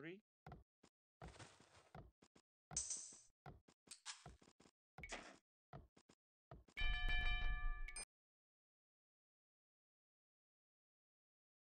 sorry.